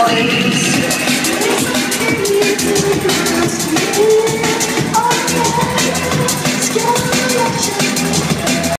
voice.